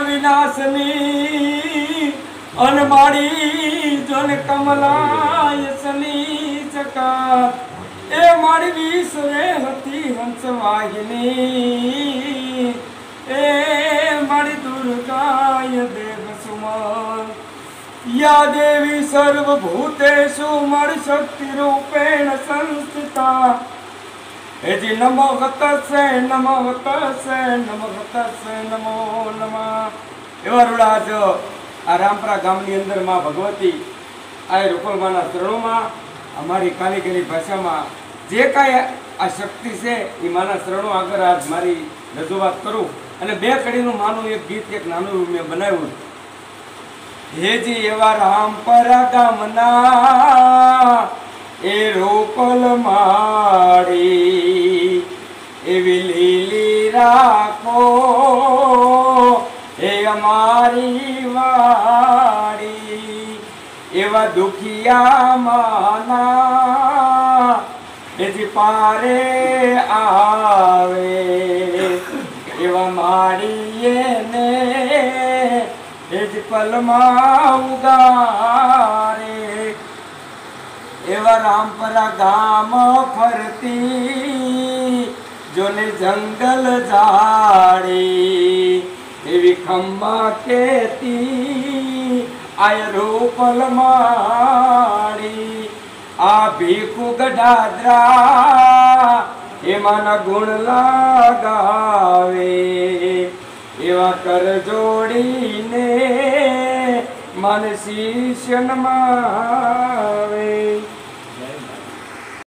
વિનાશની, અનમાળી જન કમલાય સની ચકા એ મારી વિશ્વે હતી હંસવાહિની. એ મારી દુર્ગાય દેવ સુમન. યા દેવી સર્વભૂતેષુ મળ શક્તિ રૂપેણ સંસ્થિતા. હેજી નમો ગતસે નમો ગતસે નમો ગતસે નમો નમઃ. એવા રૂડાજ આ રામપરા ગામની અંદરમાં ભગવતી આ રૂપલમાના શરણોમાં અમારી કાલીગરી ભાષામાં જે કાંઈ આ શક્તિ છે એ માના શરણો આગળ આજ મારી રજૂઆત કરું અને બે કડીનું માનું એક ગીત, એક નાનું મેં બનાવ્યું. હેજી એવા રામપરા ગામના એ રોપલ મારી, એવી લીલી રાખો, એ અમારી વાડી, એવા દુખિયા માના, એથી પારે આવે, એવા મારીએ ને એજ પલમાં એવા રામપરા ગામ ફરતી, જોને જંગલ જાડી એવી ખમ્મા કેતી, આય રૂપલ માડી આ ભીખુ ગઢાદ્રા એમાંના ગુણ લાગાવે. એવા કર જોડીને મન શિષ્ય નમાવે